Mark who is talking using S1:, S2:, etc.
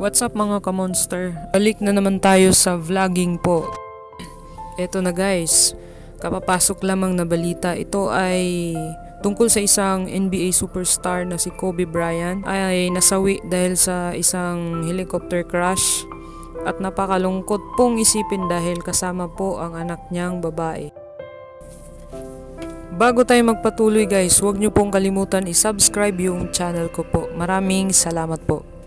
S1: What's up mga kamonster? Balik na naman tayo sa vlogging po. Eto na guys, kapapasok lamang na balita. Ito ay tungkol sa isang NBA superstar na si Kobe Bryant ay nasawi dahil sa isang helicopter crash at napakalungkot pong isipin dahil kasama po ang anak niyang babae. Bago tayo magpatuloy guys, huwag niyo pong kalimutan i-subscribe yung channel ko po. Maraming salamat po.